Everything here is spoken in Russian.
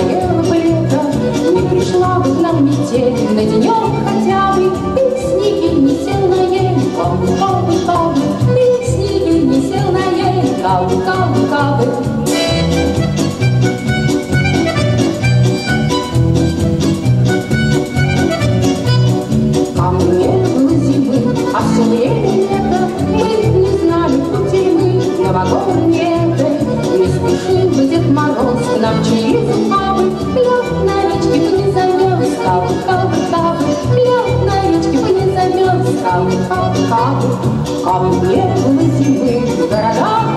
надоело бы лето, Не пришла бы к нам метель на денек хотя бы, И снегирь не сел на ель, кау-кау-кау, И снегирь не сел на ель, кау-кау. Ко мне в лысины города